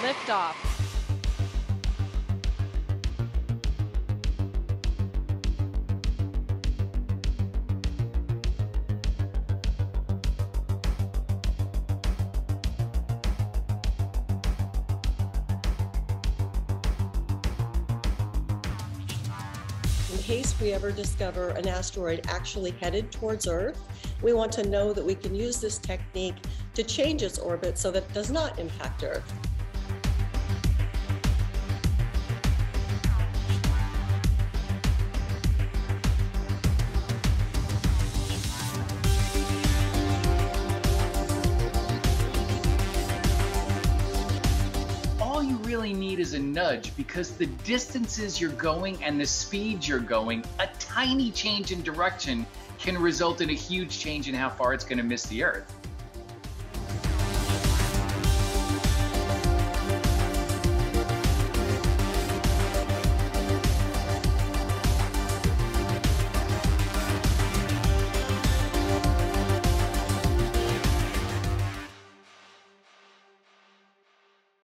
Liftoff. In case we ever discover an asteroid actually headed towards Earth, we want to know that we can use this technique to change its orbit so that it does not impact Earth. Really need is a nudge because the distances you're going and the speeds you're going, a tiny change in direction can result in a huge change in how far it's going to miss the Earth.